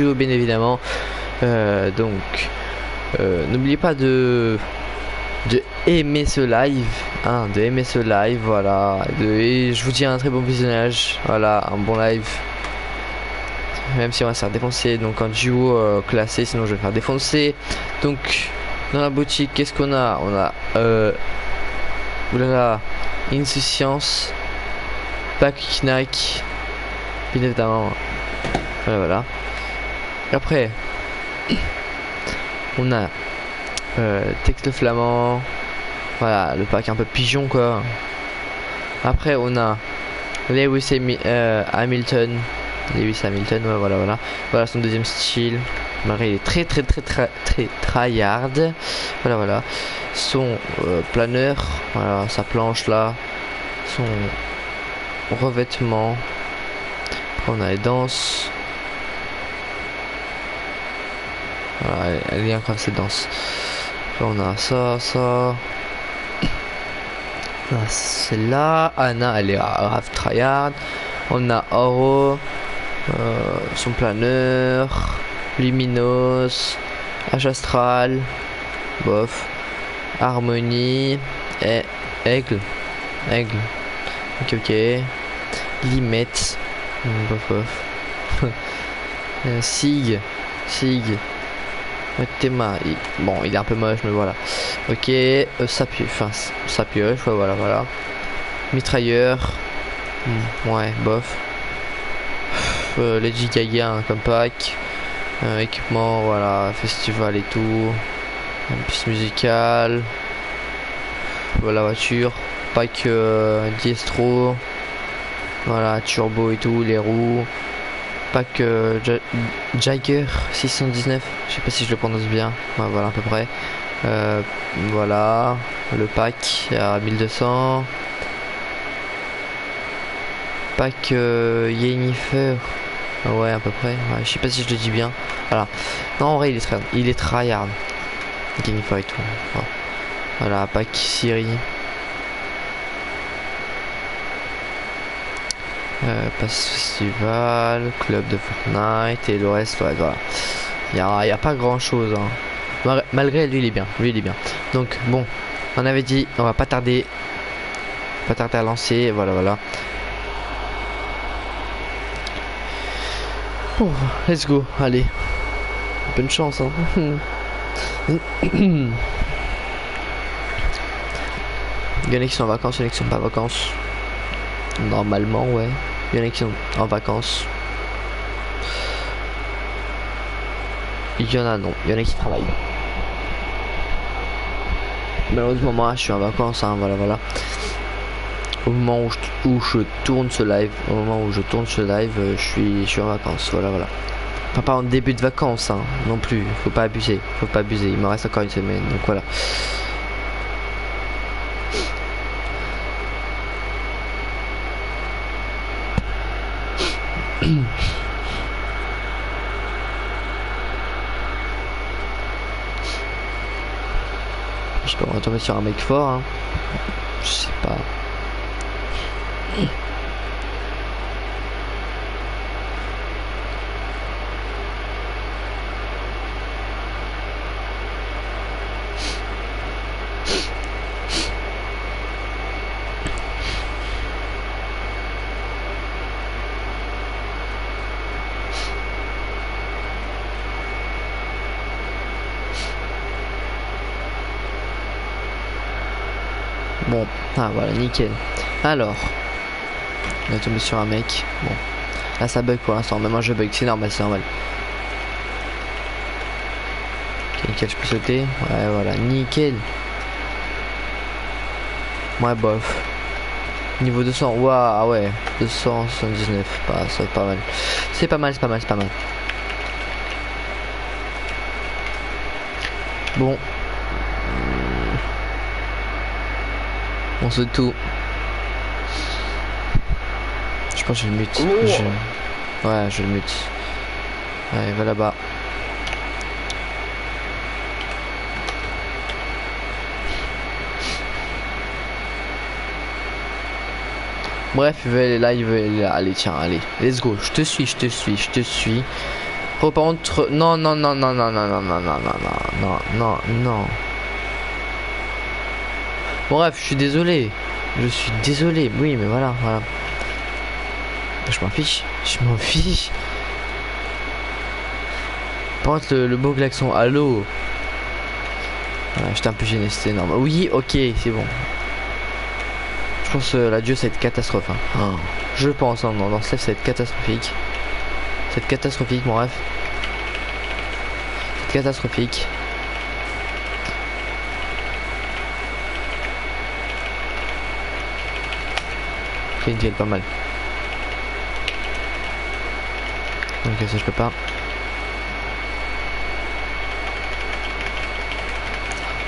bien évidemment. Euh, donc, euh, n'oubliez pas de de aimer ce live, hein, de aimer ce live, voilà. De, et je vous dis un très bon visionnage, voilà, un bon live. Même si on va se faire défoncer, donc en duo euh, classé, sinon je vais faire défoncer. Donc, dans la boutique, qu'est-ce qu'on a? On a, euh, oulala, insouciance, pack knack, bien évidemment. Voilà, voilà. Après, on a euh, texte flamand. Voilà, le pack un peu pigeon quoi. Après, on a Lewis euh, Hamilton. Lewis Hamilton, voilà, voilà. Voilà son deuxième style. Malgré il est très, très, très, très, très tryhard. Voilà, voilà. Son euh, planeur, voilà, sa planche là. Son revêtement. Après, on a les danses. Elle- elle est incroyable cette danse. On a ça, ça. Là, c'est là. Anna, elle est grave tryhard. On a Oro, euh, son planeur, Luminos, H Astral, bof, Harmonie, et Aigle, Aigle, ok ok, Limette, bof bof, Euh, Sig, Sig, Théma, il- bon il est un peu moche mais voilà, ok, euh, ça pue, enfin ça pioche, voilà voilà, Mitrailleur, Hmm, ouais bof, euh, Lady Gaga hein, comme pack, euh, équipement, voilà, festival et tout, une piste musicale, voilà voiture, pack euh, Diestro, voilà turbo et tout, les roues, pack euh, Ja- Jagger 619, je sais pas si je le prononce bien, voilà à peu près, Euh, voilà, le pack à 1200, pack euh, Ouais, à peu près. Je sais pas si je le dis bien. Voilà. Non, en vrai, il est très, il est tryhard. Yennefer et tout. Voilà, pack Siri. Euh, passe festival, club de Fortnite et le reste, ouais, voilà. Il y a, a pas grand chose. Hein. Mal- Malgré lui, il est bien. Lui, il est bien. Donc, bon, on avait dit, on va pas tarder. Pas tarder à lancer. Voilà, voilà. Let's go, allez. Bonne chance, hein. Il y en a qui sont en vacances, il y en a qui sont pas en vacances. Normalement, ouais. Il y en a qui sont en vacances. Il y en a non, il y en a qui travaillent. Malheureusement, moi, je suis en vacances, hein, voilà, voilà. Au moment où je, où je tourne ce live, au moment où je tourne ce live, euh, je suis, je suis en vacances, voilà, voilà. Enfin, pas en début de vacances, hein, non plus. Faut pas abuser, faut pas abuser. Il me reste encore une semaine, donc voilà. Je peux retomber sur un mec fort, hein. Je sais pas. Bon, ah voilà, nickel. Alors, on est tombé sur un mec. Bon, là ça bug pour l'instant. Même moi je bug, c'est normal, c'est normal. Ok, je peux sauter. Ouais, voilà, nickel. Ouais, bof. Niveau 200, waouh, ah ouais, 279, pas, ça pas mal. C'est pas mal, c'est pas mal, c'est pas mal. Bon. Tout. Je pense que je le mute. Oh. Je- Ouais, je le mute. Allez, va là-bas. Bref, il veut aller là, il veut aller là. Allez, tiens, allez. Let's go. Je te suis, je te suis, je te suis. Oh, par contre, non, non, non, non, non, non, non, non, non, non, non, non, non. Bref, je suis désolé. Je suis désolé. Oui, mais voilà, voilà. Je m'en fiche. Je m'en fiche. Par le, beau klaxon, allô. Ouais, J'étais un peu gêné, c'était normal. Oui, ok, c'est bon. Je pense que la dieu, ça va être catastrophe. Hein. Oh. Je pense, hein, dans, dans ça va être catastrophique. C'est catastrophique, mon ref. C'est catastrophique. Pas mal. Ok, ça je peux pas.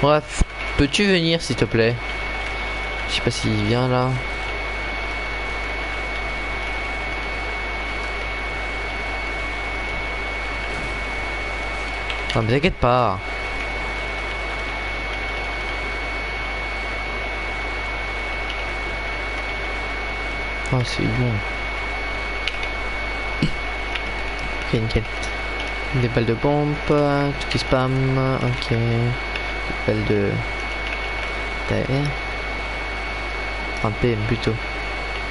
Bref, peux-tu venir s'il te plaît? Je sais pas s'il vient là. Non mais t'inquiète pas. Oh c'est bon. ok nickel. Des balles de pompe, tout qui spam, ok. Des balles de d'AR. Un PM plutôt.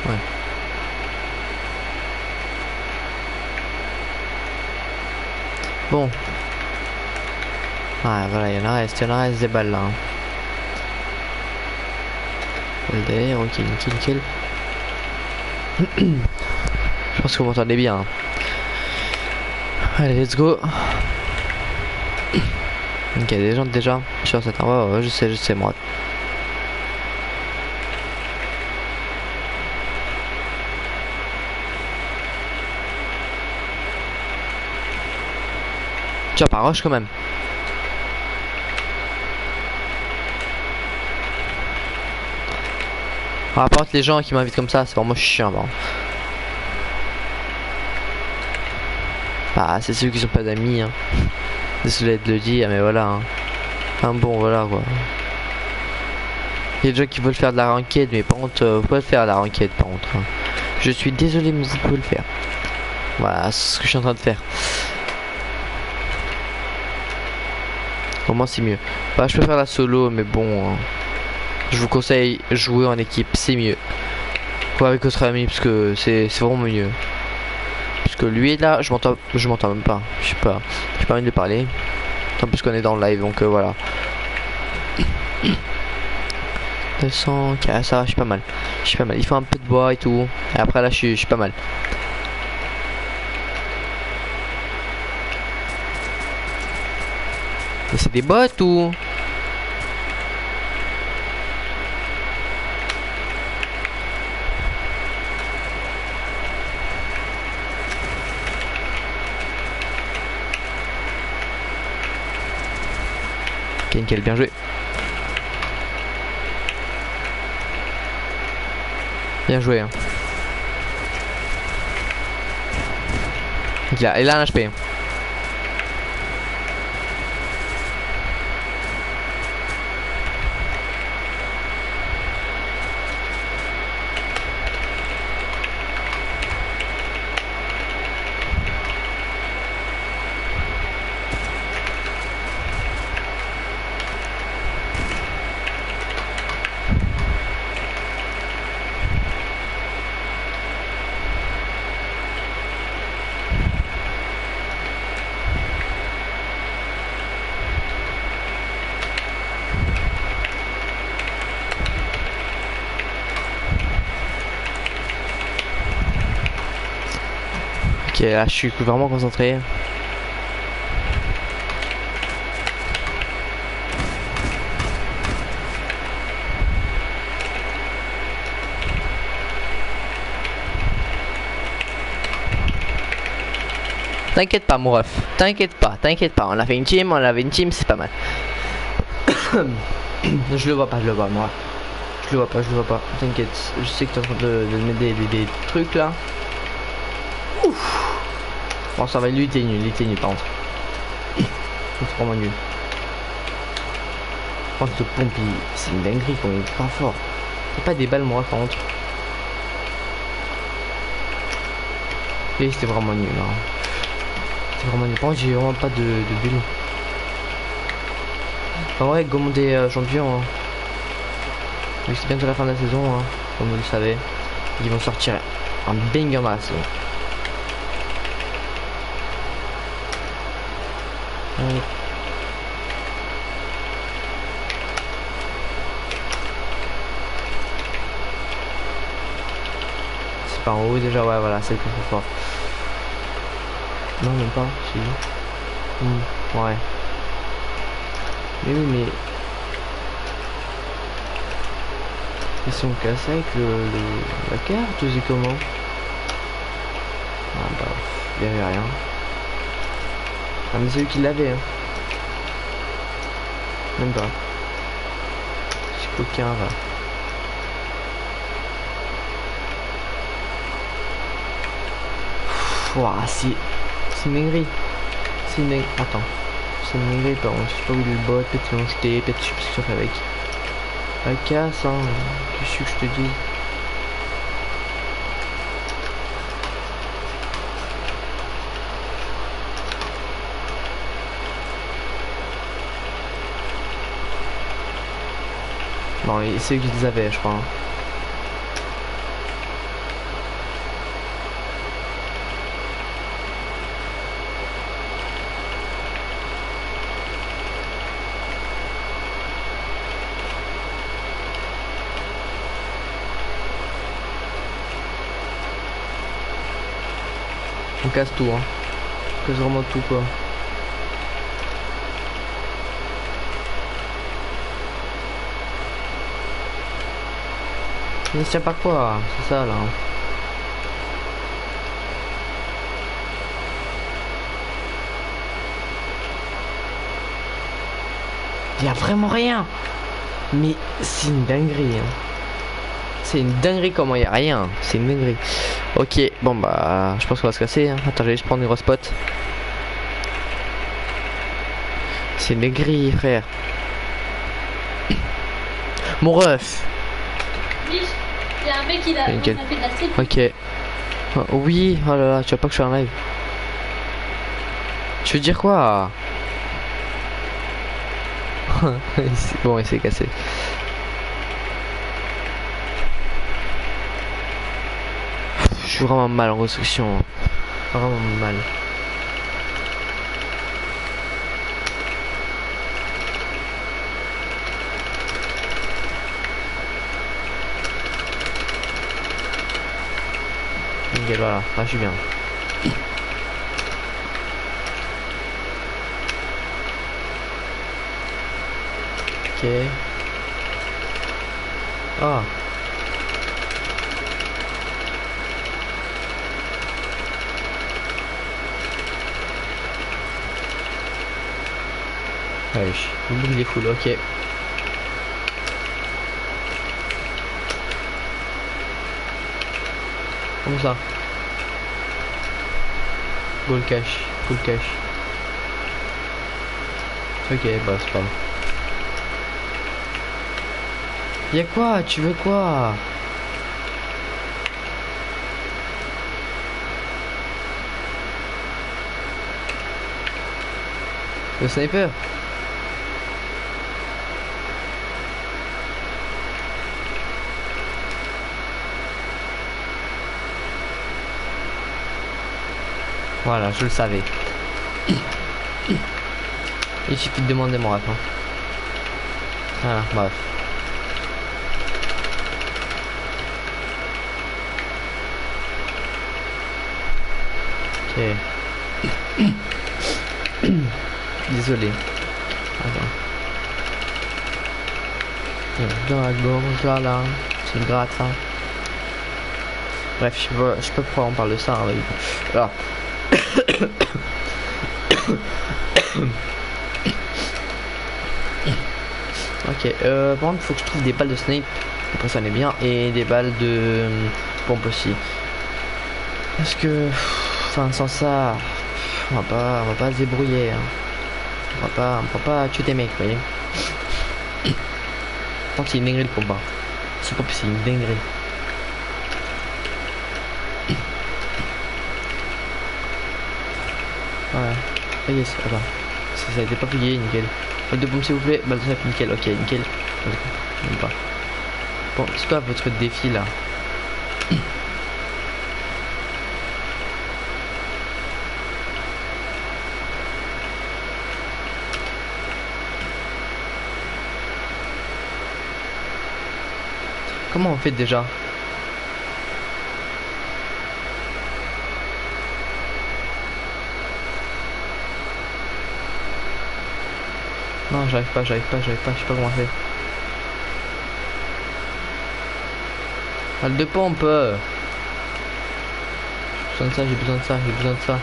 Ouais. Bon, ah voilà, il y en a reste, il y en a reste des balles là. Hein. ok, nickel, nickel. Je pense que vous m'entendez bien. Allez, let's go. Ok, des gens déjà sur cette endroit, je sais, je sais moi. Tu as pas rush quand même. Rapporte les gens qui m'invitent comme ça, c'est vraiment chiant. Bah, c'est ceux qui sont pas d'amis. Hein. Désolé de le dire, mais voilà. Hein. Enfin bon, voilà quoi. Il y a des gens qui veulent faire de la ranked, mais par contre, euh, vous pouvez faire de la ranked par contre. Hein. Je suis désolé, mais vous pouvez le faire. Voilà, ce que je suis en train de faire. Comment c'est mieux Bah, je peux faire la solo, mais bon. Hein. Je vous conseille jouer en équipe, c'est mieux. Ou avec votre ami parce que c'est vraiment mieux. Parce que lui est là, je m'entends je m'entends même pas. Je sais pas. J'ai pas envie de parler. En plus qu'on est dans le live donc euh, voilà. 200 ça va, je suis pas mal. Je suis pas mal. Il faut un peu de bois et tout. Et après là je suis, je suis pas mal. c'est des bots ou? Nickel, bien joué. Bien joué. Hein. Il a, il a un HP. Là je suis vraiment concentré. T'inquiète pas, mon ref. T'inquiète pas, t'inquiète pas. On a fait une team, on avait une team, c'est pas mal. je le vois pas, je le vois, moi. Je le vois pas, je le vois pas. T'inquiète. Je sais que t'es en train de, m'aider des trucs là. Ça va, lui, il était nul, il nul, par contre. C'est vraiment nul. Par contre, le pompe, c'est une dinguerie, quand il est pas fort. C'est pas des balles, moi, par contre. Et c'était vraiment nul, hein. vraiment pas, j'ai vraiment pas de, de bulle. En vrai, Gaumont est euh, champion. Hein. c'est bientôt la fin de la saison, hein, comme vous le savez. Ils vont sortir un banger. C'est pas en haut déjà, ouais, voilà, c'est le plus fort. Non, même pas, si. Hmm, ouais. Mais oui, mais... Ils sont cassés avec le, la carte c'est comment? Ah bah, il y avait rien. Ah mais c'est eux qui l'avaient hein. Même pas. C'est qu'aucun va. Ouah, c'est... C'est une. C'est une. Attends c'est une dinguerie par contre. Je sais pas où il le bot, peut-être qu'ils l'ont jeté, peut-être je suis sûr avec. La casse, hein. Qu'est-ce que je te dis Non, c'est eux qui les avaient, je crois. On casse tout, hein. On casse vraiment tout, quoi. Il ne tient pas quoi, c'est ça, là. Il y a vraiment rien. Mais c'est une dinguerie. Hein. C'est une dinguerie comment il y a rien. C'est une dinguerie. Ok, bon bah je pense qu'on va se casser. Hein. Attends, je vais juste prendre une pote. C'est une dinguerie, frère. Mon ref. Il a mec qui a, fait de la Ok. Oh, oui, oh là là, tu vois pas que je suis en live. Tu veux dire quoi? Bon, il s'est cassé. Je suis vraiment mal en construction. Vraiment mal. Nickel, voilà. Là, je suis bien. Ok. Ah. Ouais, il est full, ok. Comme ça? Goal cash, full cash. Ok, bah c'est pas mal. Y'a quoi? Tu veux quoi? Le sniper? Voilà, je le savais. Il suffit de demander mon. Hein. Voilà, bref. Ok. Désolé. Attends. Dans la gorge là, là. C'est gratte. Hein. Bref, je peux, je peux pourquoi on parle de ça. Hein, Alors, ok, euh, par contre, faut que je trouve des balles de snipe. Après, ça n'est bien. Et des balles de pompe aussi. Parce que, enfin, sans ça, on va pas, on va pas se débrouiller. Hein. On va pas, on va pas tuer des mecs, vous voyez. Tant c'est une dinguerie le combat. C'est pas c'est une dinguerie. Ouais. Ah yes, attends. Ça, a été pas payé, nickel. Balle de bombe s'il vous plaît. Balle de nickel. Ok, nickel. Pas. Bon, c'est quoi votre défi là Comment on fait déjà? Non, j'arrive pas, j'arrive pas, j'arrive pas, je sais pas comment faire. Balle de pompe J'ai besoin de ça, j'ai besoin de ça, j'ai besoin de ça.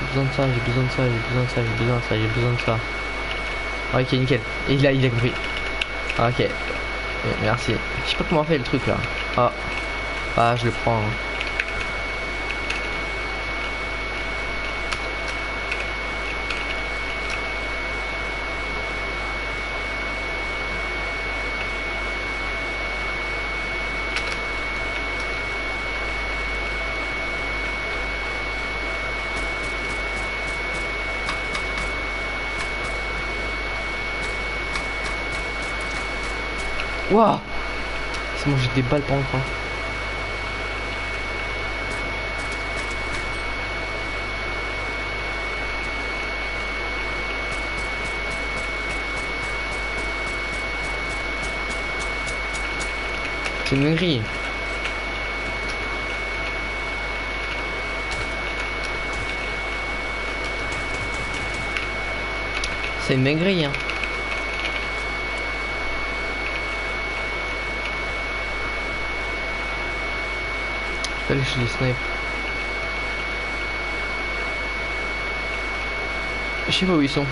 J'ai besoin de ça, j'ai besoin de ça, j'ai besoin de ça, j'ai besoin de ça, j'ai besoin de ça. Ok, nickel. Et là, il a compris. Ok. Merci. Je sais pas comment fait le truc là. Ah. Ah, je le prends. Hein. Waouh C'est bon, j'ai des balles encore. C'est une dinguerie. C'est une dinguerie, hein. Allez, je les snipe. Je sais pas où ils sont.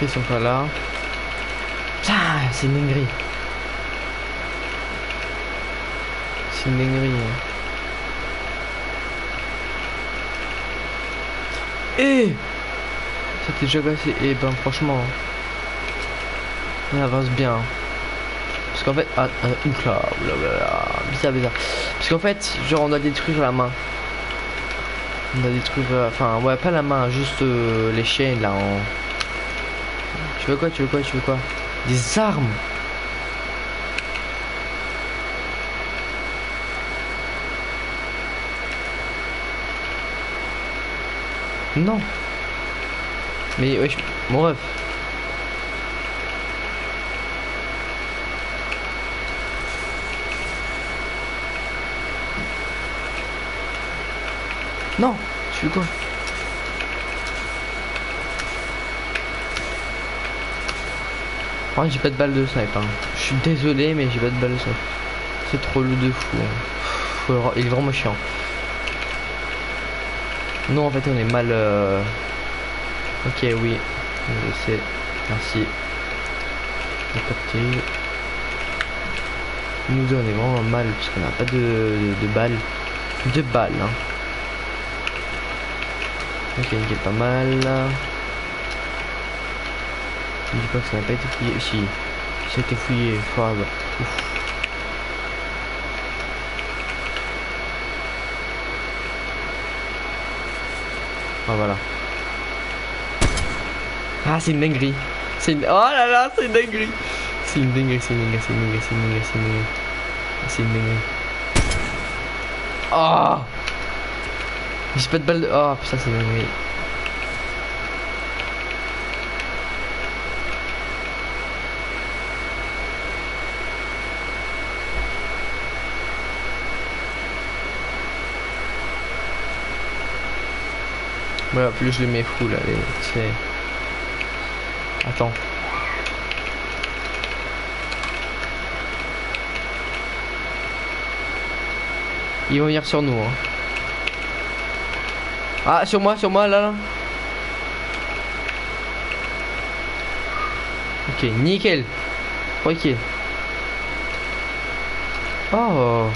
ils sont pas là. Ah, c'est une dinguerie. C'est une dinguerie. Hein. Eh Ça t'est déjà cassé. Et eh ben franchement. On avance bien. Parce qu'en fait, ah, ah, bizarre, bizarre. Parce qu'en fait, genre on a détruire la main. On a détruire, euh, enfin ouais, pas la main, juste euh, les chaînes là. En... Tu veux quoi, tu veux quoi, tu veux quoi? Des armes. Non. Mais ouais, mon ref. Non Tu fais quoi j'ai pas de balle de snipe. Hein. Je suis désolé, mais j'ai pas de balle de snipe. C'est trop le de fou. Hein. Il est vraiment chiant. Non, en fait, on est mal. Euh... Ok, oui. Je sais. Merci. Nous on est vraiment mal parce qu'on n'a pas de, de balles. De balles, hein. Ok, il est pas mal. Je dis pas que ça n'a pas été fouillé. Si, c'était fouillé. Fab. Ouf. Ah voilà. Ah c'est une dinguerie. C'est une... Oh là là, c'est une dinguerie. C'est une dinguerie, c'est une dinguerie, c'est une dinguerie, c'est une dinguerie, c'est une dinguerie. C'est une dinguerie. Oh j'ai pas de balle de... Oh putain c'est dingue. Voilà, plus je les mets full, allez, c'est... Attends. Ils vont venir sur nous, hein. Ah, sur moi, sur moi, là, là. Ok, nickel. Ok. Oh.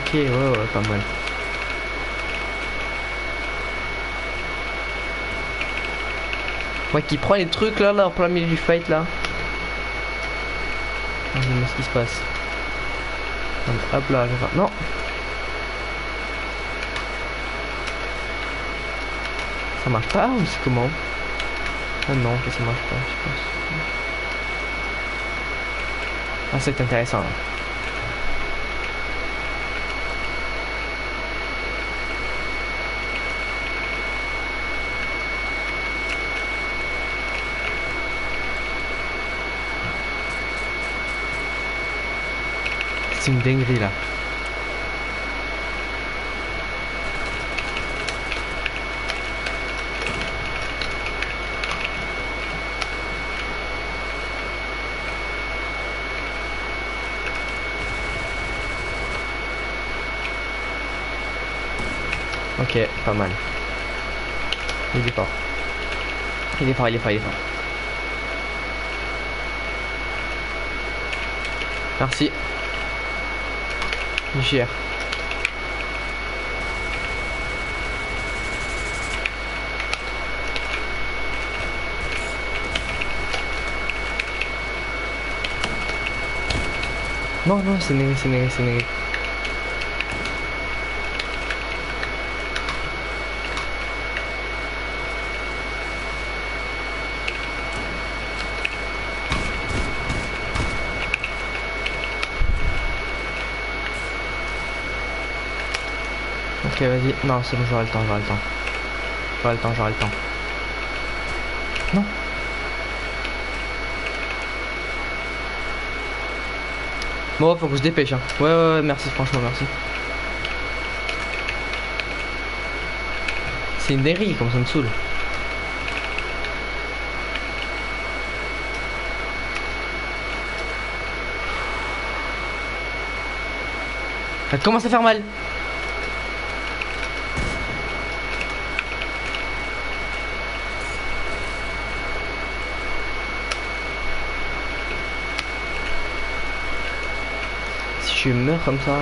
Ok, ouais, ouais, pas mal. Moi qui prend les trucs là, là, en plein milieu du fight là. Ah, je sais ce qui se passe. Hop là, je vais... Non Ça marche pas ou c'est comment? Ah non, ça marche pas, je pense. Ah, c'est intéressant. Là. Une dinguerie là. Ok, pas mal. Il est fort. Il est fort, il est fort, il est fort. Merci. Gère. Non, non, c'est négré, c'est Non, c'est bon, j'aurai le temps, j'aurai le temps. J'aurai le temps, j'aurai le temps. Non. Bon, faut qu'on se dépêche. Hein. Ouais, ouais, ouais, merci, franchement, merci. C'est une dérive, comme ça me saoule. Ça commence à faire mal. Je meurs comme ça.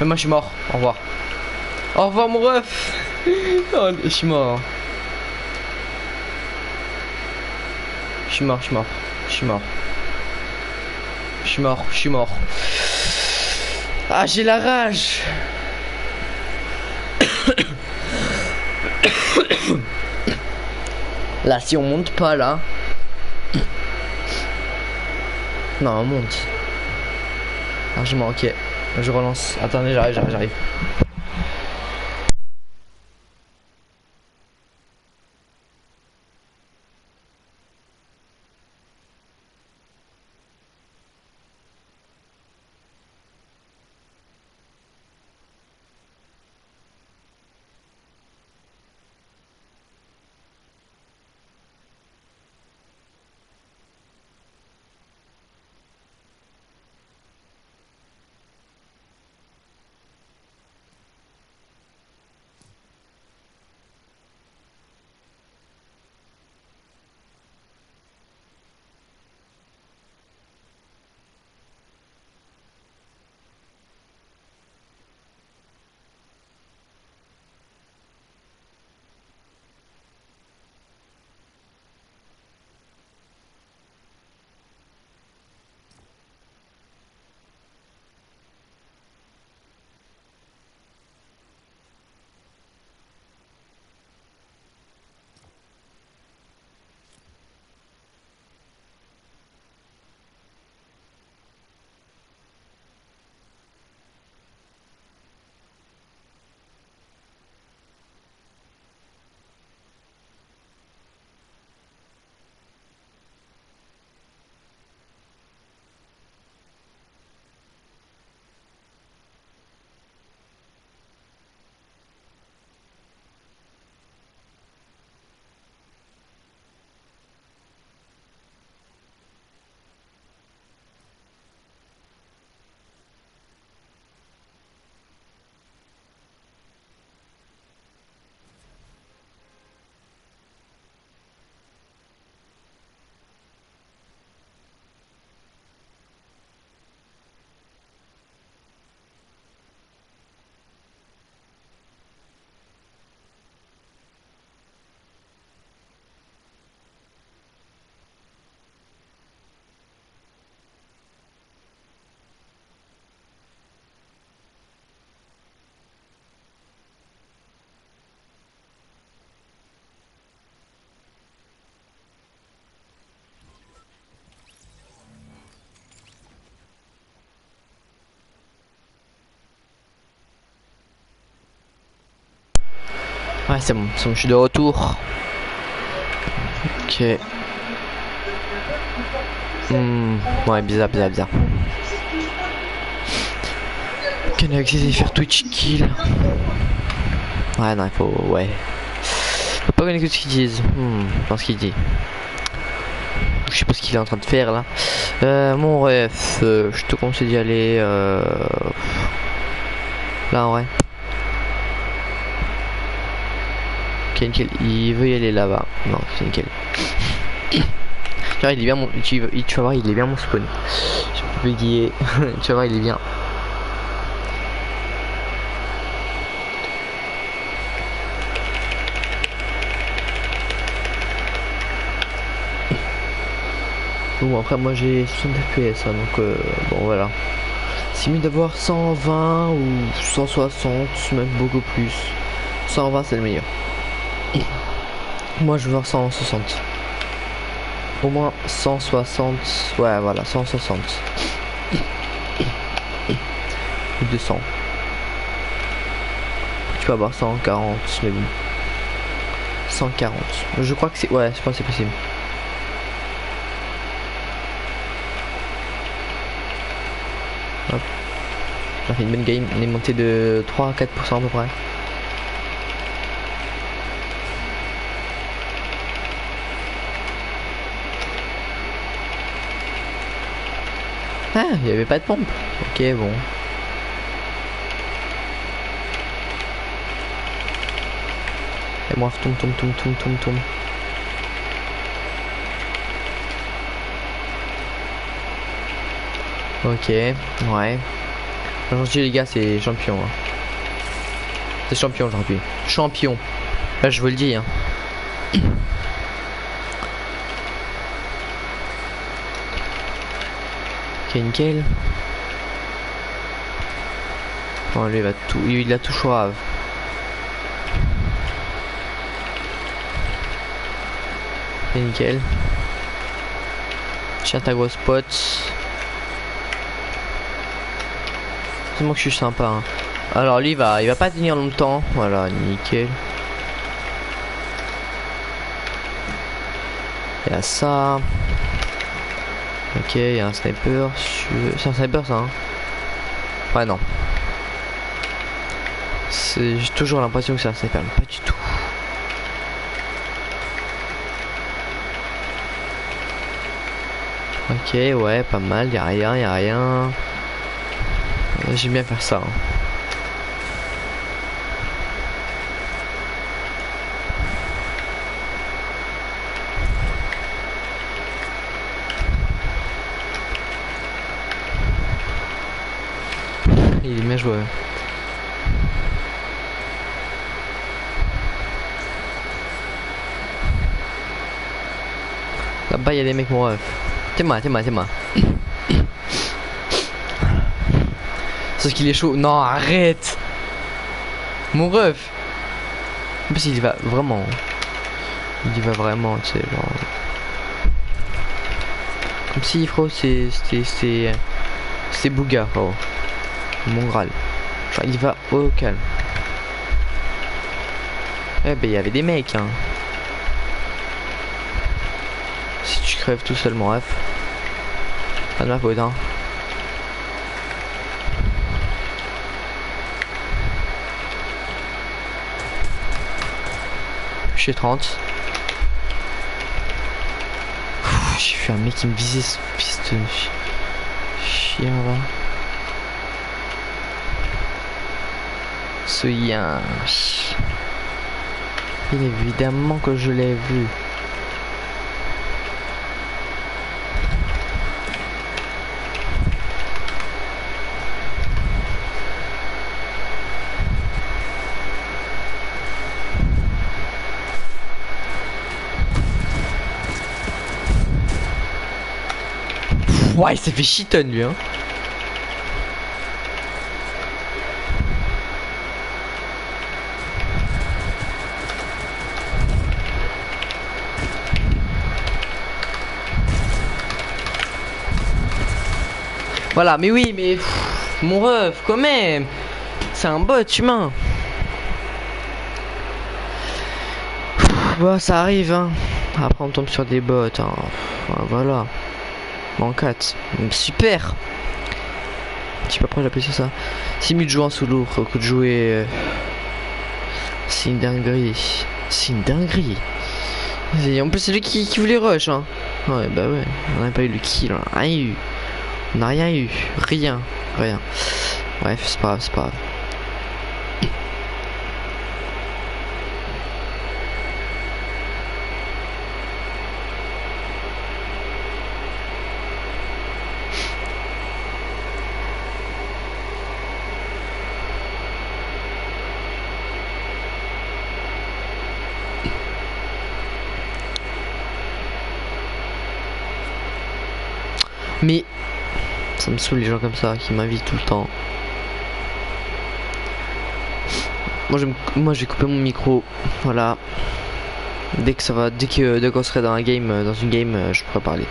Mais moi je suis mort, au revoir. Au revoir mon ref oh, Je suis mort. Je suis mort, je suis mort, je suis mort. Je suis mort, je suis mort. Ah, j'ai la rage. Là, si on monte pas là. Non, on monte. Largement, ok. Je relance. Attendez, j'arrive, j'arrive, j'arrive. Ouais, c'est bon, je suis de retour. Ok. Hmm, ouais, bizarre, bizarre, bizarre. Can de faire Twitch kill? Ouais, non, il faut. Ouais. Faut pas connaître ce qu'ils disent. Hmm, qu'il dit. Je sais pas ce qu'il est en train de faire là. Euh, mon ref, euh, je te conseille d'y aller. Euh... Là en vrai. Il veut y aller là-bas. Non, c'est nickel. il est bien mon. Tu, vas voir, il est bien mon spawn. Je peux tu vas voir, il est bien. Bon après moi j'ai 60 fps hein, donc euh, bon voilà. C'est mieux d'avoir 120 ou 160, même beaucoup plus. 120 c'est le meilleur. Moi je veux voir 160. Au moins 160. Ouais voilà 160. Ou 200. Tu vas avoir 140 mais bon. 140. Je crois que c'est. Ouais je pense que c'est possible. J'ai fait une bonne game, on est monté de 3 à 4% à peu près. Ah, il n'y avait pas de pompe. Ok, bon. Et moi, tombe, tombe, tombe, tombe, tombe, tombe. Ok, ouais. Aujourd'hui les gars c'est champion. Hein. C'est champion aujourd'hui. Champion. Là je vous le dis. Hein. Ok nickel. Bon lui il va tout. Il a tout choix. Ok nickel. Tiens ta grosse pote. que je suis sympa. Hein. Alors lui, il va, il va pas tenir longtemps. Voilà, nickel. Il y a ça. Ok, il y a un sniper. C'est un sniper ça. Hein ouais, non. J'ai toujours l'impression que c'est un sniper, mais pas du tout. Ok, ouais, pas mal, y a rien, y a rien. J'aime bien faire ça. Hein. Là-bas, il y a des mecs, mon ref. T'es moi, t'es moi, t'es moi. Sauf qu'il est chaud. Non, arrête Mon ref En plus, il va vraiment. Il y va vraiment, tu sais, genre... Comme si, frérot, c'est... C'est... C'est Bouga, frérot. Mon Graal. Genre, il va au calme. Eh ben, il y avait des mecs, hein. Si tu crèves tout seul, mon ref. Pas de ma faute, hein. chez 30. J'ai vu un mec qui me visait ce fils de chien là. Ce Bien évidemment que je l'ai vu. Ouais, il s'est fait shiton lui, hein. Voilà, mais oui, mais mon ref, quand même, c'est un bot humain. Ouais, ça arrive, hein. Après, on tombe sur des bots, hein. Voilà. En 4. Super. Je sais pas pourquoi j'appelle ça. 6 minutes de jouer en solo, que de jouer. Euh, c'est une dinguerie. C'est une dinguerie. en plus, c'est lui qui, qui voulait rush, hein. Ouais, bah ouais. On n'a pas eu le kill, on a rien eu. On n'a rien eu. Rien. Rien. Bref, c'est pas grave, c'est pas grave. Mais ça me saoule les gens comme ça qui m'invitent tout le temps. Moi je moi j'ai coupé mon micro. Voilà. Dès que ça va, dès que dès qu'on serait dans un game, dans une game, je pourrais parler.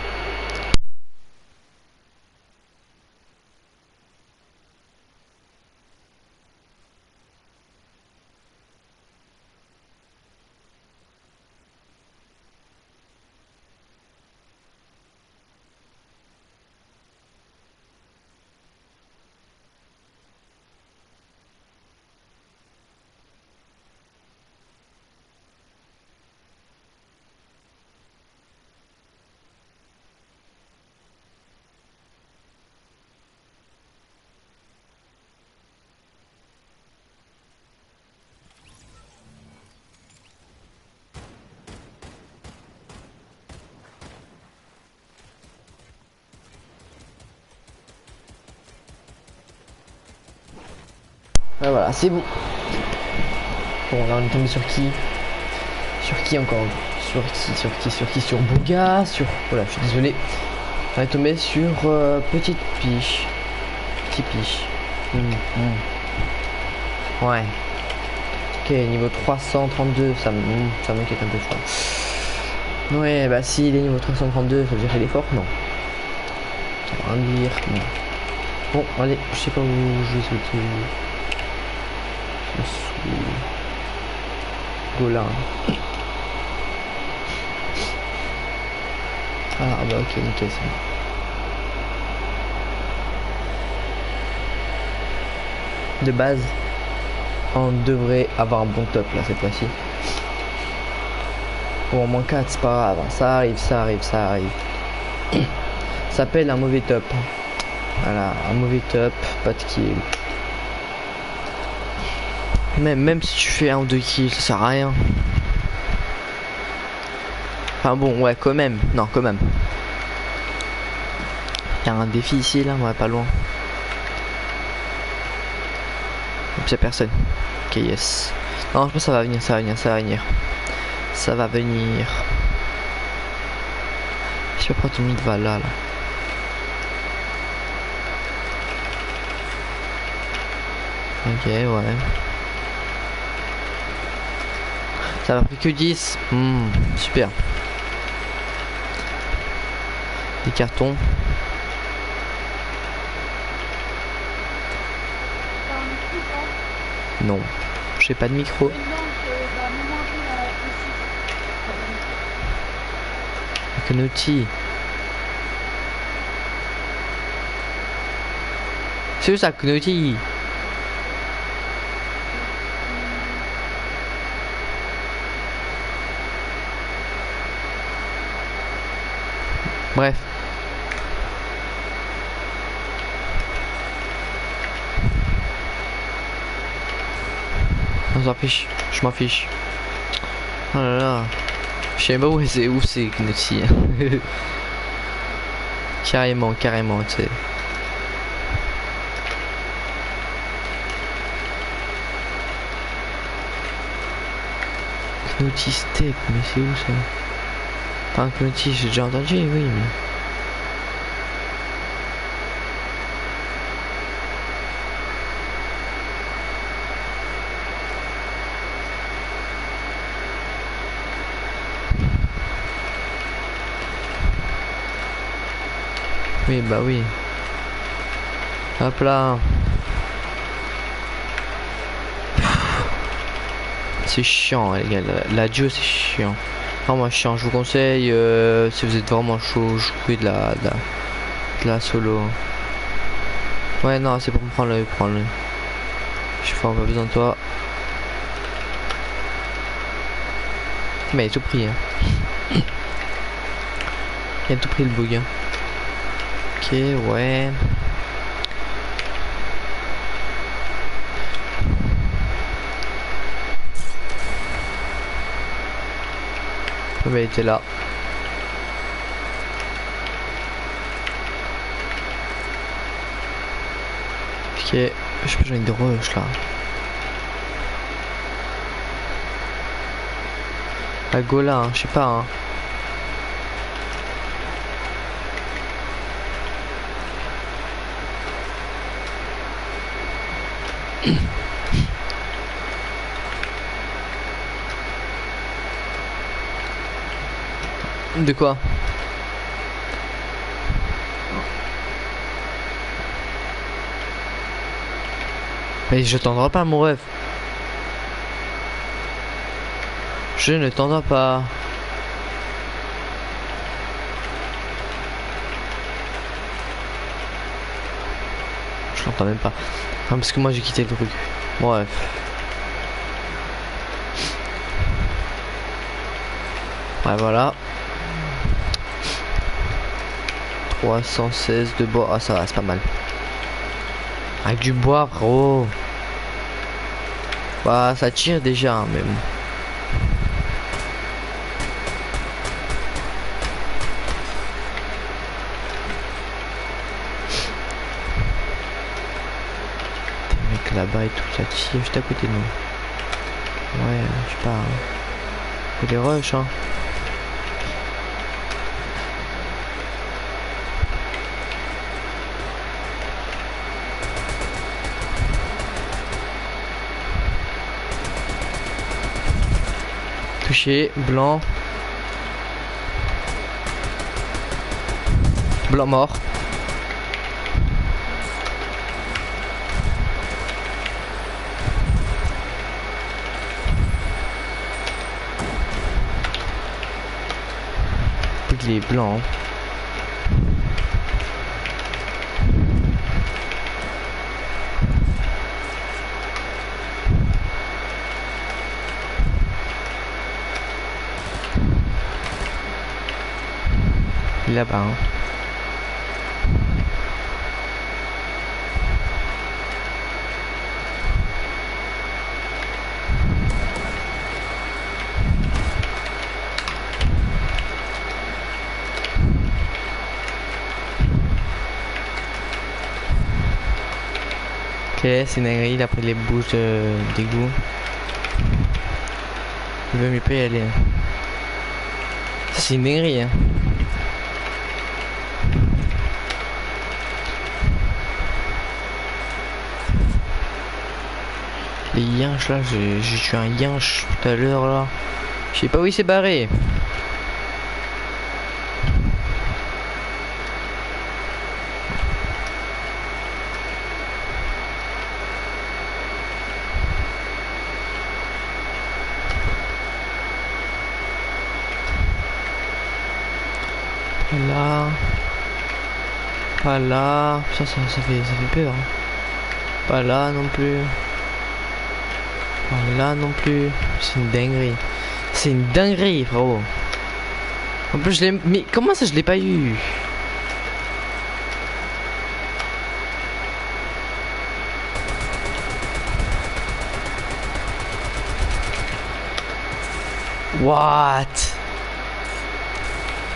Voilà, c'est bon. Bon, là on est tombé sur qui? Sur qui encore? Sur qui Sur qui Sur qui? Sur Bouga Sur... Voilà, je suis désolé. On est tombé sur euh, Petite Piche. Petit Piche. Hum, hum. Ouais. Ok, niveau 332, ça, ça m'inquiète un peu, je Ouais, bah si il est niveau 332, ça veut dire qu'il est fort? Non. Ça va dire. Bon, allez, je sais pas où je vais sauter. Golin. Ah bah ok, nickel, c'est De base, on devrait avoir un bon top là cette fois-ci. Bon, moins 4, c'est pas grave. Hein. Ça arrive, ça arrive, ça arrive. ça s'appelle un mauvais top. Voilà, un mauvais top, pas de kill. Même, même si tu fais un ou deux kills, ça sert à rien. Enfin bon, ouais, quand même. Non, quand même. Il y a un défi ici, là, ouais, pas loin. Il personne. Ok, yes. Non, je pense que ça va venir, ça va venir, ça va venir. Ça va venir. Je sais pas pourquoi tout le monde va là, là. Ok, ouais. Ça va pris que 10. Hmm, super. Des cartons. Non, j'ai pas de micro. Un outil. C'est ça, outil? Bref. On s'en fiche, je m'en fiche. Oh là là. Je sais pas où c'est où c'est Knutty. carrément, carrément, tu sais. Knutty Step, mais c'est où ça? Un petit, j'ai déjà entendu, oui, mais... Oui, bah oui. Hop là. C'est chiant, les gars. La, duo, c'est chiant. Vraiment chiant. Je vous conseille, euh, si vous êtes vraiment chaud, jouer de la, de la, de la solo. Ouais, non, c'est pour me prendre le, prendre le. Je fais pas besoin de toi. Mais il tout pris, hein. Il a tout pris le bug. Hein. Ok, ouais. Il était là. Ok, je peux jouer une rush là. La Gola, hein, je sais pas. Hein. De quoi Mais je t'entends pas mon rêve. Je ne t'entends pas. Je l'entends même pas. parce que moi j'ai quitté le truc. Bref. Ouais voilà. 316 de bois. Ah ça va, c'est pas mal. Avec du bois, gros. Bah ça tire déjà hein, même. là-bas et tout, ça tire juste à côté de nous. Ouais, je sais pas. Hein. des rushs, hein. Blanc. Blanc mort. il est blanc. Là-bas. Hein. Ok, c'est dinguerie, il pris les bouches d'égout. Il veut mieux pas y aller. C'est dinguerie, hein. Là, j'ai tué un yinche tout à l'heure là. Je sais pas où il s'est barré. là. Pas là. Ça, ça, ça, fait, ça fait peur. Hein. Pas là non plus. Là non plus. C'est une dinguerie. C'est une dinguerie, frérot. En plus, je l'ai... Mais comment ça, je l'ai pas eu? What?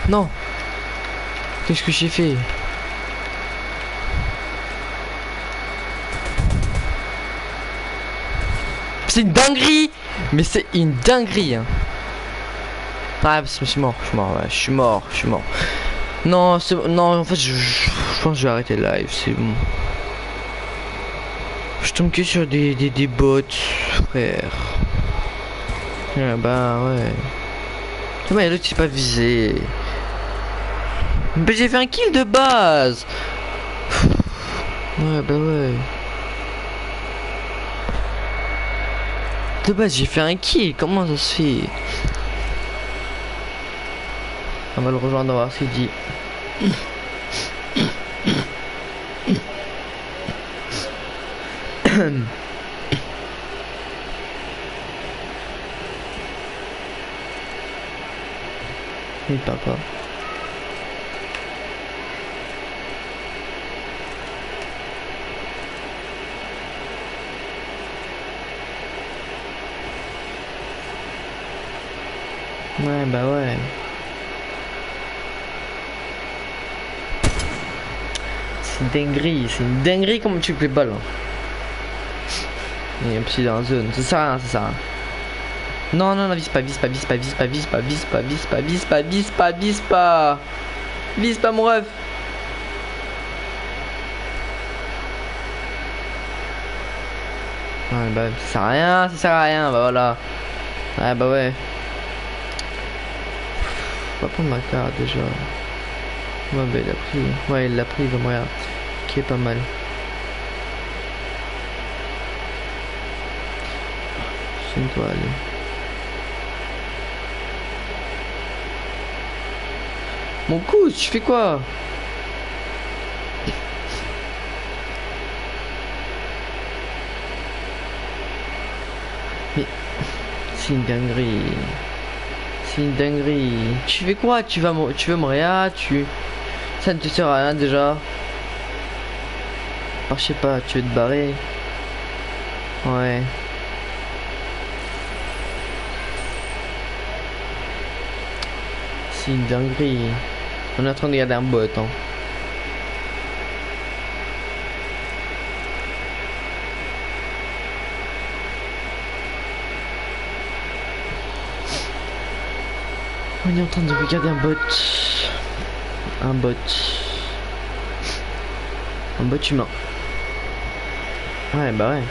Non Qu'est-ce que j'ai fait? C'est une dinguerie Mais c'est une dinguerie hein. Ah je suis mort, je suis mort, ouais, je suis mort, je suis mort. Non, c'est non en fait je, pense que je vais arrêter le live, c'est bon. Je tombe que sur des, des, des bots, frère. Ah bah ouais. Mais l'autre c'est pas visé. Mais j'ai fait un kill de base Ouais, bah ouais. De base, j'ai fait un kill. Comment ça se fait On va le rejoindre, voir ce qu'il dit. Il pas. Ouais, bah ouais. C'est dinguerie, c'est une dinguerie comment tu fais balle. Il y a un psy dans la zone, ça sert à rien, ça sert rien. Non, non, non, vise pas, vise pas, vise pas, vise pas, vise pas, vise pas, vise pas, vise pas, vise pas, vise pas. Vise pas mon ref. Ouais, bah, ça sert à rien, ça sert à rien, bah voilà. Ouais, bah ouais. Va prendre ma carte déjà. Ouais, bah il a pris. Ouais, il l'a pris, comme regarde. Qui est pas mal. C'est une toile. Mon coup, tu fais quoi? Mais c'est une dinguerie. C'est une dinguerie. Tu fais quoi? Tu vas tu veux Montréal Tu ça ne te sert à rien déjà. je sais pas, tu veux te barrer? Ouais. C'est une dinguerie. On est en train de regarder un bot. Hein. On est en train de regarder un bot. Un bot. Un bot humain. Ouais, bah ouais.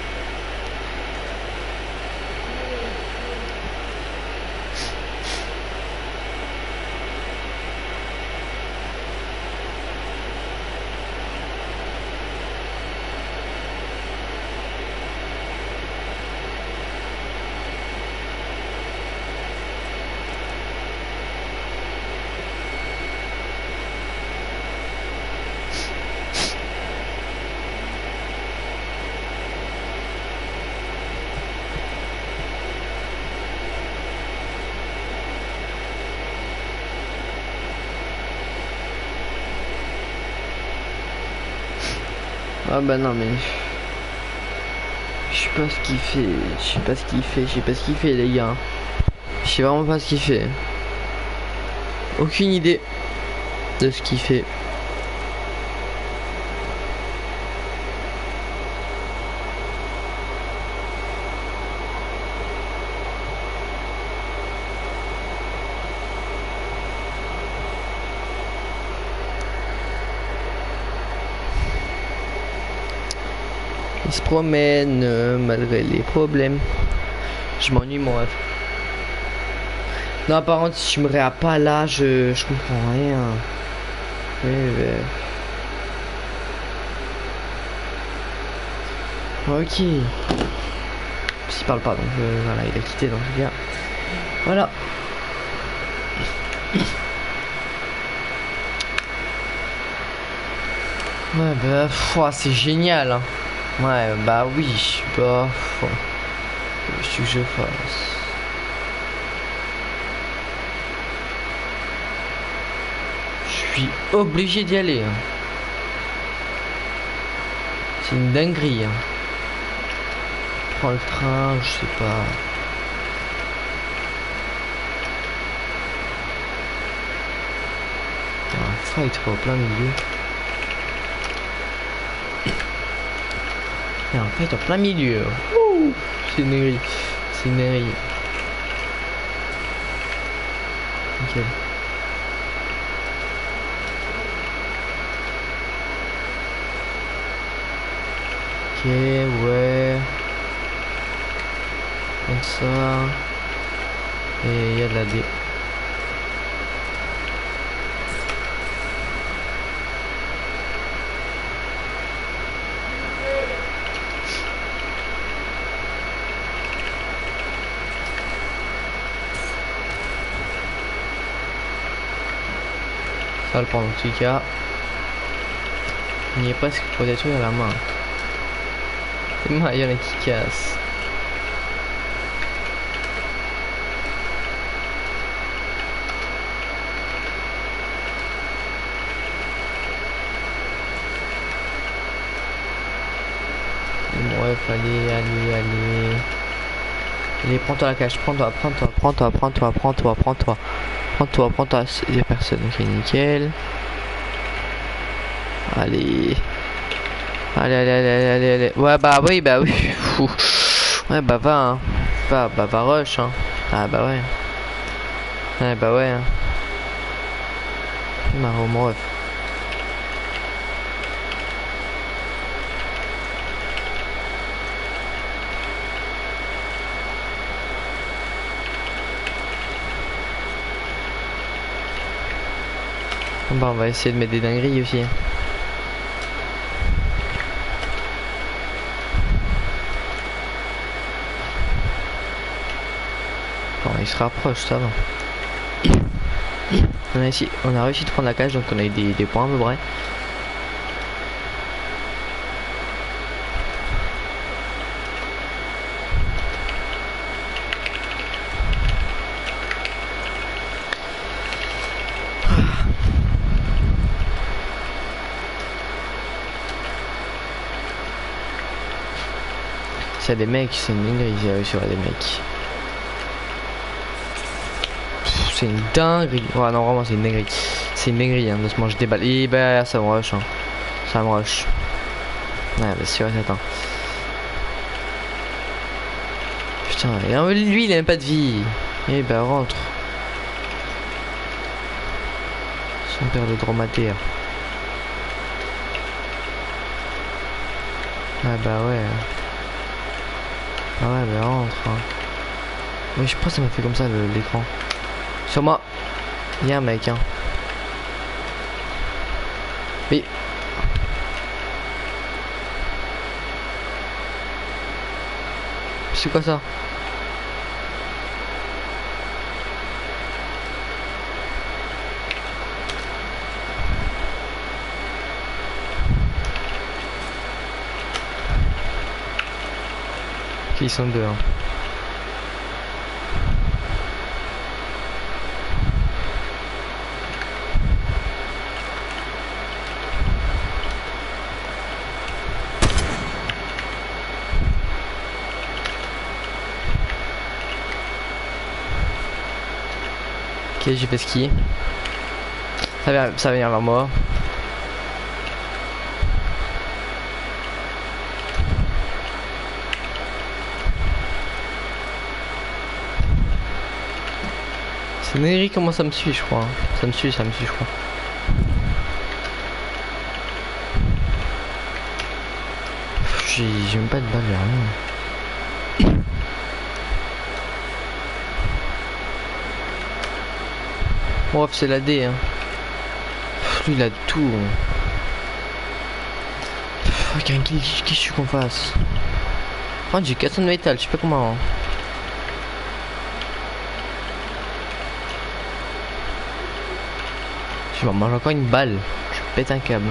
Ah bah non mais... Je sais pas ce qu'il fait, je sais pas ce qu'il fait, je sais pas ce qu'il fait les gars. Je sais vraiment pas ce qu'il fait. Aucune idée de ce qu'il fait. Se promène euh, malgré les problèmes. Je m'ennuie moi. Non, par contre, si tu me réas pas là, je, je comprends rien. Ok. S'il parle pas, donc euh, voilà, il a quitté, donc bien. Voilà. Ouais, bah, c'est génial. Hein. Ouais, bah oui, je suis pas... Qu'est-ce que je fasse Je suis obligé d'y aller. Hein. C'est une dinguerie. Hein. Je prends le train, je sais pas. Un fight au plein milieu. En fait, en plein milieu. C'est une. C'est une grille. Ok. Ouais. Comme ça. Et il y a de la D. Ça va le prendre en tout cas. Il y est presque pour détruire la main. Il y en a qui cassent. Bref, allez, allez, allez. Allez, prends-toi la cage, prends-toi, prends-toi, prends-toi, prends-toi, prends-toi, prends-toi. Prends-toi, prends-toi, a personne, ok, nickel. Allez. Allez, allez, allez, allez, allez. Ouais, bah oui, bah oui. Ouais, bah va, hein. Va, bah va rush, hein. Ah bah ouais. Ouais, bah ouais. Hein. Bah, Bah on va essayer de mettre des dingueries aussi. Bon, il se rapproche, ça va. On a, réussi, on a réussi de prendre la cage, donc on a eu des, des points à peu près. C'est des mecs, c'est une dinguerie, j'ai réussi à des mecs. C'est une dinguerie. Ouais, non, vraiment, c'est une dinguerie. C'est une dinguerie hein, de se manger des balles. Et bah, ça me rush. Hein. Ça me rush. Ouais, bah, sûr et certain. Putain, et lui, il a même pas de vie. Et bah, rentre. Son père de dromadaire. Ah bah ouais. Ah ouais, mais rentre. Hein. Mais je pense que ça m'a fait comme ça l'écran. Sur moi. Il y a un mec, hein. Oui. C'est quoi ça? Qui sont deux. Hein. Ok, j'ai fait ski. Ça va, ça va venir vers moi. Neri comment ça me suit je crois. Ça me suit, ça me suit je crois. J'ai même pas de balle rien. Bref c'est la D hein. Lui il a tout. Hein. Je suis qu'on fasse? Oh j'ai 400 de métal, je sais pas comment. Hein. Je vais manger encore une balle. Je pète un câble.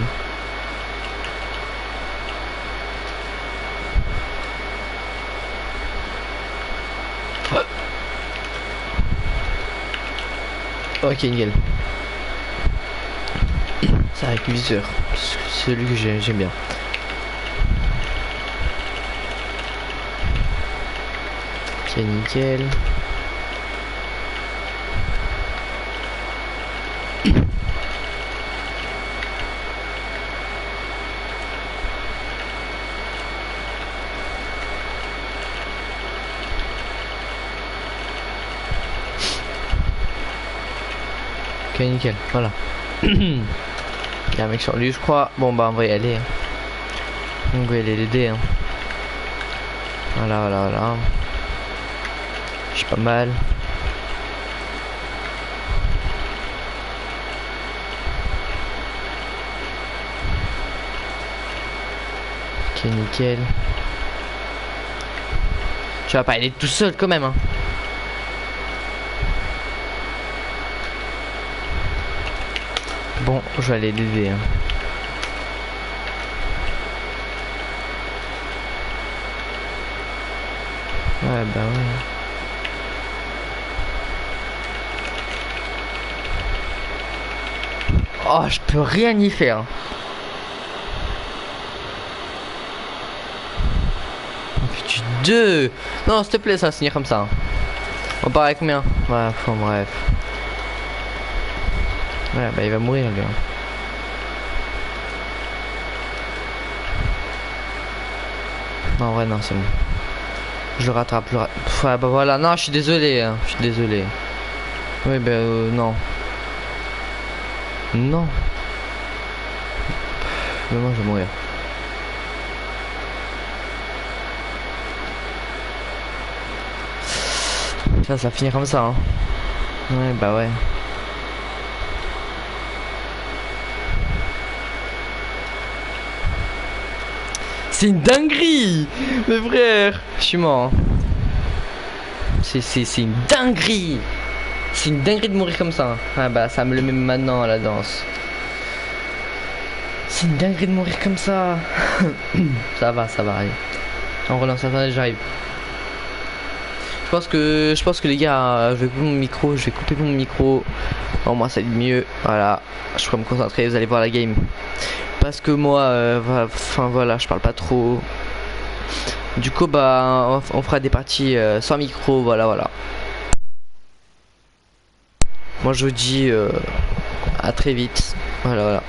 Ok, nickel. C'est avec viseur. Celui que j'aime bien. Ok, nickel. Nickel, voilà. Il y a un mec sur lui, je crois. Bon, bah, on va y aller. On va y aller l'aider. Hein. Voilà, voilà, voilà. Je suis pas mal. Ok, nickel. Tu vas pas aller tout seul quand même, hein. Bon, je vais aller l'aider. Hein. Ouais, bah ouais. Oh, je peux rien y faire. Putain, deux. Non, s'il te plaît, ça va finir comme ça. On part avec combien? Ouais, enfin, bref. Ouais, bah il va mourir, lui. Non, en vrai, non, c'est bon. Je le rattrape, le rattrape. Ouais, bah voilà, non, je suis désolé, hein. je suis désolé. Oui, bah euh, non. Non. Mais moi, je vais mourir. Ça, ça va finir comme ça, hein. Ouais, bah ouais. C'est une dinguerie Mes frères Je suis mort. Hein. C'est une dinguerie C'est une dinguerie de mourir comme ça. Ah bah ça me le met maintenant à la danse. C'est une dinguerie de mourir comme ça. ça va, ça va, aller. On relance, attendez, j'arrive. Je pense que je pense que les gars, je vais couper mon micro, je vais couper mon micro. Au moins ça va mieux. Voilà, je peux me concentrer, vous allez voir la game parce que moi, euh, enfin voilà, je parle pas trop. Du coup, bah, on fera des parties euh, sans micro, voilà, voilà. Moi, je vous dis euh, à très vite. Voilà, voilà.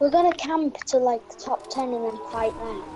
We're gonna camp to like the top 10 and then fight there.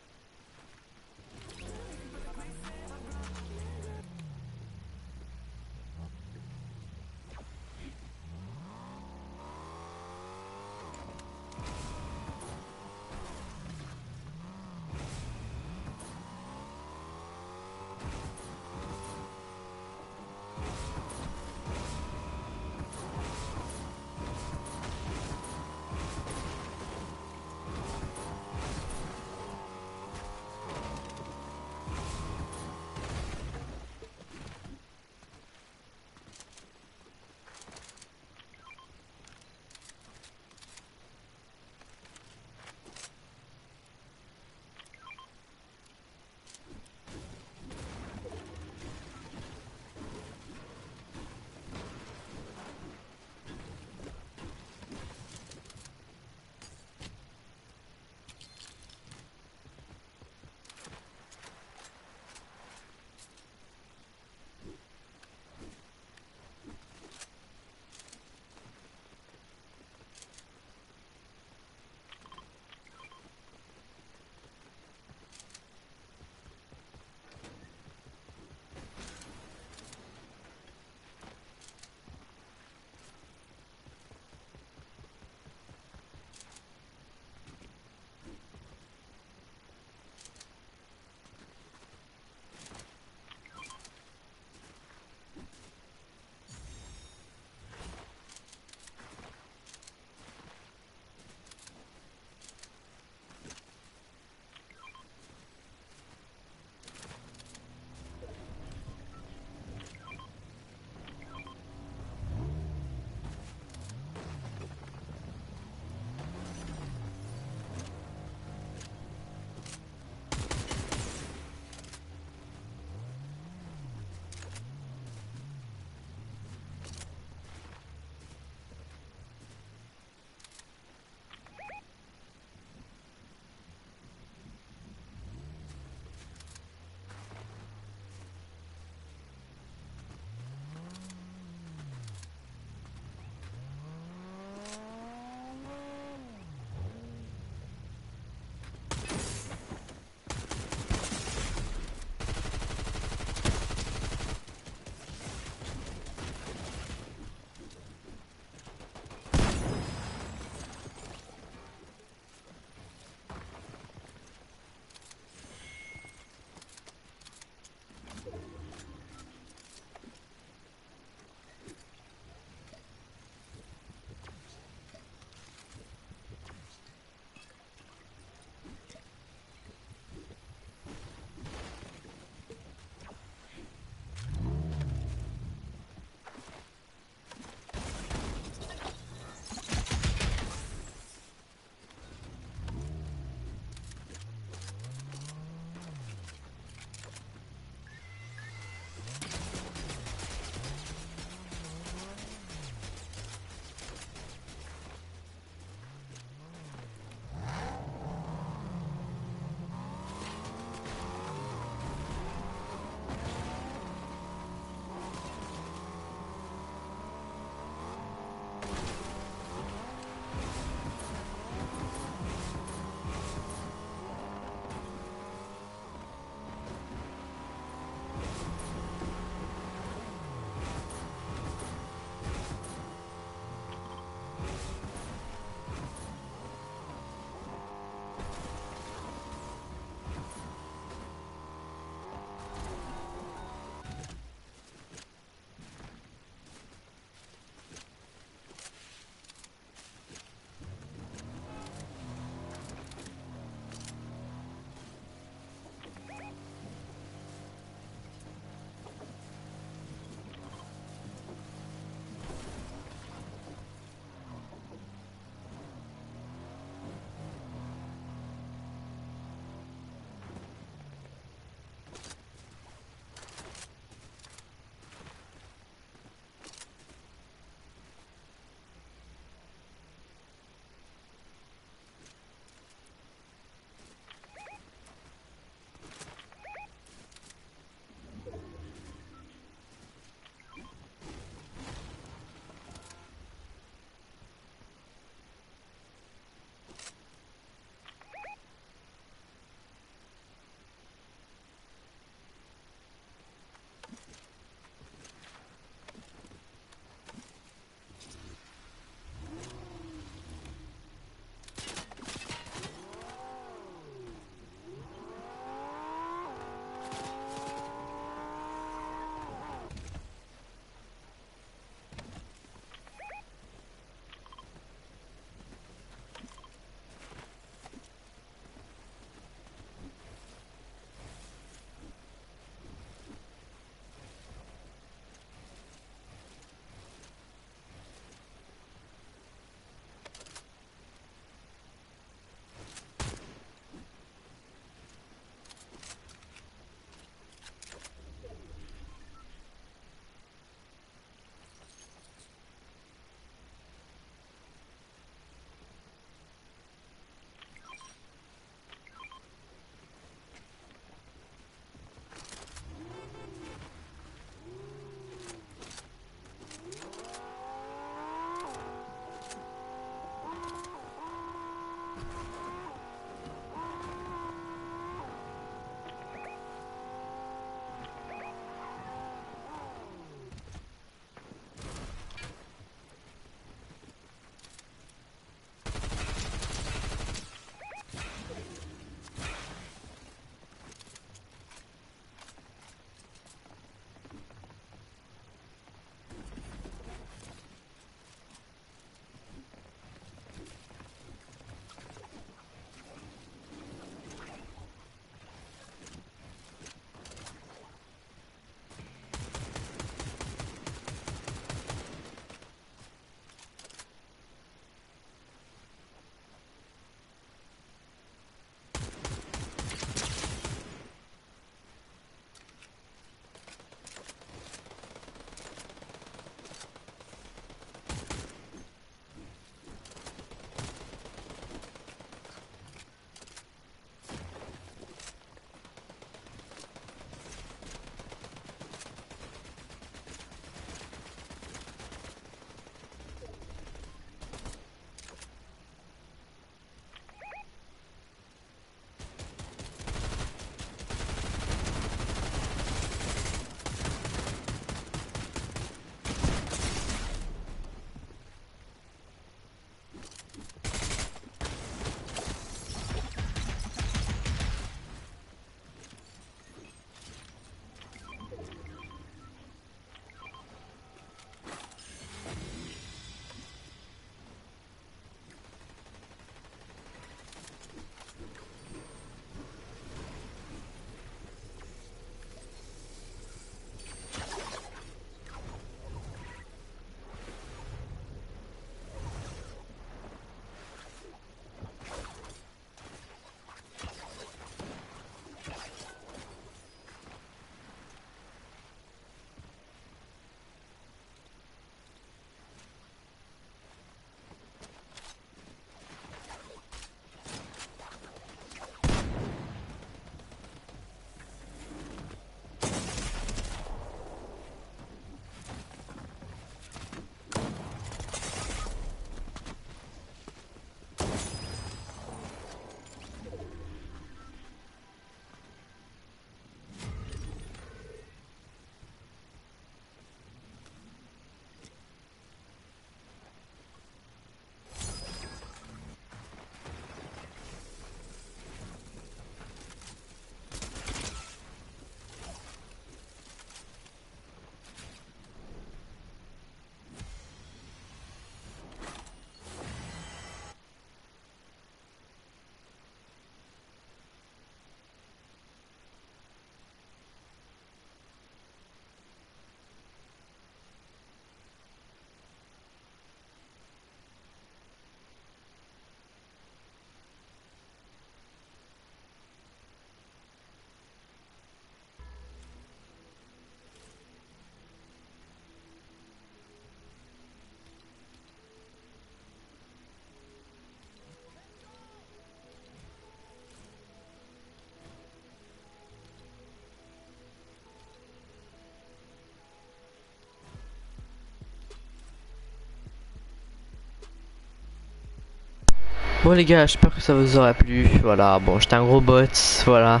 Bon les gars, j'espère que ça vous aura plu. Voilà, bon, j'étais un gros bot, voilà.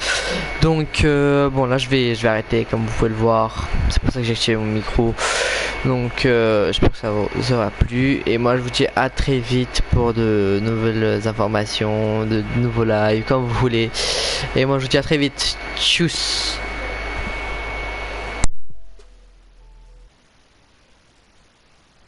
Donc euh, bon là je vais je vais arrêter comme vous pouvez le voir. C'est pour ça que j'ai activé mon micro. Donc euh, j'espère que ça vous aura plu et moi je vous dis à très vite pour de nouvelles informations, de nouveaux lives comme vous voulez. Et moi je vous dis à très vite. Tchuss.